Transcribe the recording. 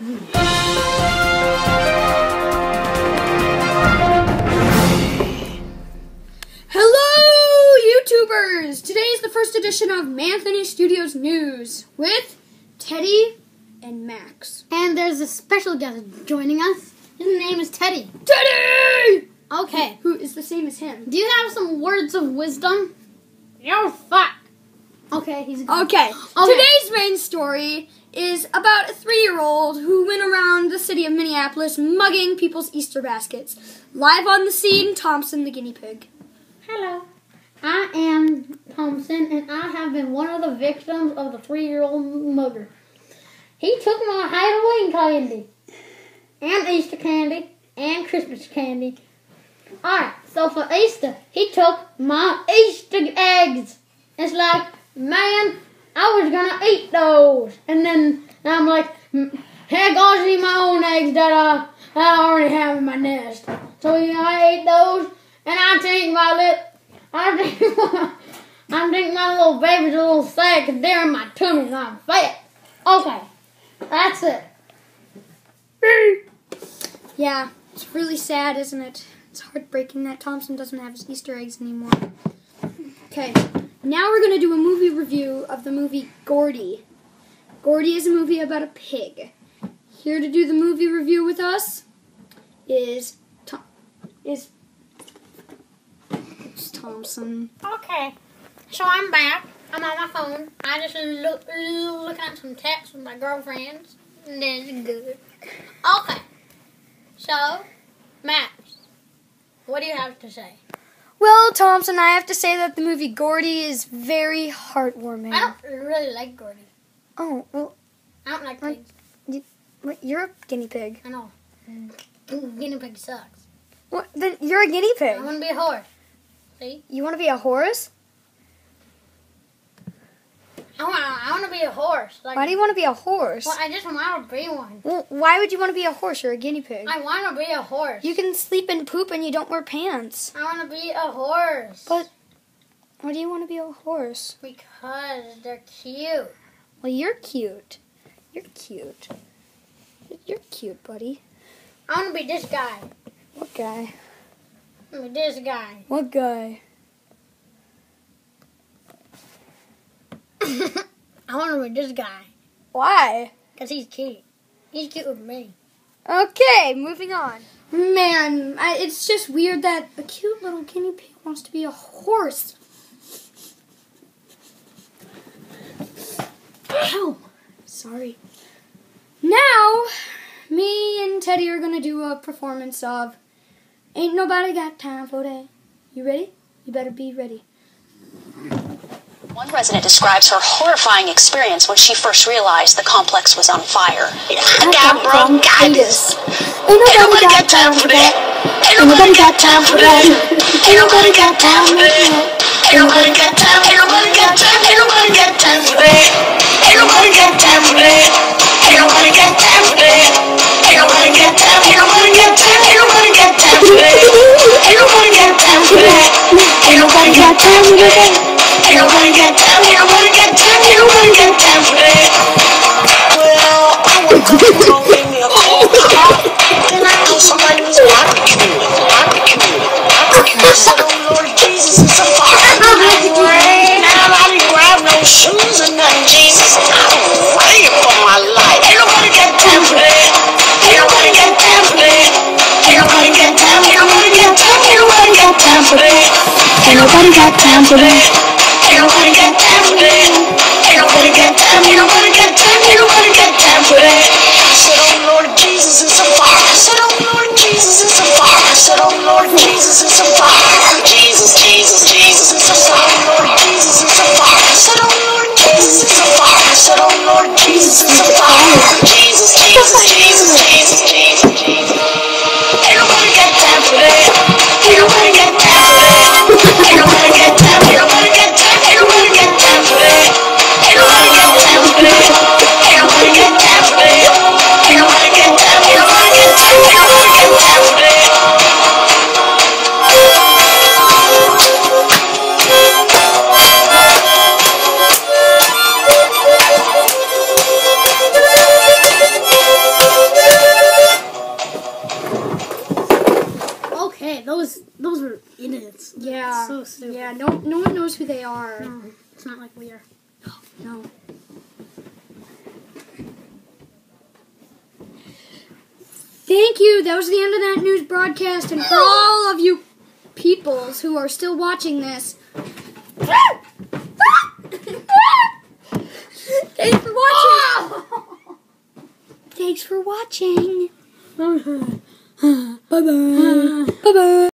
Hello, YouTubers! Today is the first edition of Maanthony Studios News with Teddy and Max. And there's a special guest joining us. His name is Teddy. Teddy! Okay. Who is the same as him? Do you have some words of wisdom? No fuck. Okay, he's Okay. Okay. Today's main story is about a three-year-old who went around the city of Minneapolis mugging people's Easter baskets. Live on the scene, Thompson the guinea pig. Hello. I am Thompson, and I have been one of the victims of the three-year-old mugger. He took my Halloween candy, and Easter candy, and Christmas candy. Alright, so for Easter, he took my Easter eggs. It's like, man, I was gonna eat those. And then I'm like, "Mm, heck, I'll eat my own eggs that uh, I already have in my nest. So yeah, I ate those, and I think my lip, I think, I think my little baby's a little sad 'cause they're in my tummy and I'm fat. Okay, that's it. Yeah, it's really sad, isn't it? It's heartbreaking that Thompson doesn't have his Easter eggs anymore. Okay, now we're gonna do a movie review of the movie Gordy. Gordy is a movie about a pig. Here to do the movie review with us is Tom- is Thompson. Okay, so I'm back. I'm on my phone. I just look looking at some texts with my girlfriends. And it's good. Okay, so Max, what do you have to say? Well, Thompson, I have to say that the movie Gordy is very heartwarming. I don't really like Gordy. Oh, well, I don't like pigs. wait, you're a guinea pig. I know. Mm. Guinea pig sucks. What? Then you're a guinea pig. I want to be a horse. See? You want to be a horse? I want. I want to be a horse. Like, Why do you want to be a horse? Well, I just want to be one. Well, why would you want to be a horse? You're a guinea pig. I want to be a horse. You can sleep and poop and you don't wear pants. I want to be a horse. But- Why do you want to be a horse? because they're cute. Well, you're cute. You're cute. You're cute, buddy. I want to be this guy. What guy? I this guy. What guy? I want to be this guy Why? because he's cute. He's cute with me. Okay, moving on. Man, I, it's just weird that a cute little guinea pig wants to be a horse. Ow! Sorry. Now, me and Teddy are gonna do a performance of Ain't Nobody Got Time for That. You ready? You better be ready. One resident describes her horrifying experience when she first realized the complex was on fire. I got bronchitis. Ain't Ain't nobody got time for that. Ain't nobody got time for that. Ain't nobody got time for that. Ain't nobody got time. Ain't nobody got time. Ain't nobody got time for that. Ain't nobody got time for that. Ain't nobody got time for that. Ain't nobody got time. Ain't nobody got time. Ain't nobody got time for that. Ain't nobody got time for that. Ain't nobody got time for that. Nobody got time for that. Hey, those those were idiots. Yeah. So stupid. Yeah. No, no one knows who they are. No, it's not like we are. No. Thank you. That was the end of that news broadcast, and for all of you peoples who are still watching this. Thanks for watching. Thanks for watching. 拜拜，拜拜。